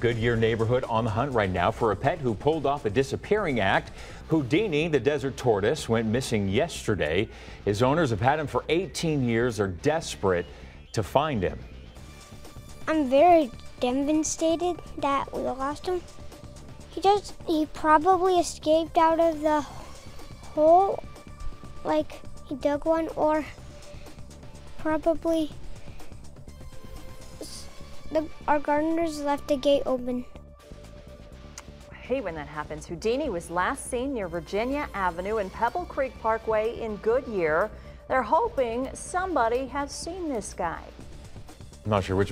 Goodyear neighborhood on the hunt right now for a pet who pulled off a disappearing act. Houdini, the desert tortoise, went missing yesterday. His owners have had him for 18 years, are desperate to find him. I'm very devastated that we lost him. He just, he probably escaped out of the hole, like he dug one, or probably the, our gardeners left the gate open. I hate when that happens. Houdini was last seen near Virginia Avenue and Pebble Creek Parkway in Goodyear. They're hoping somebody has seen this guy. I'm not sure which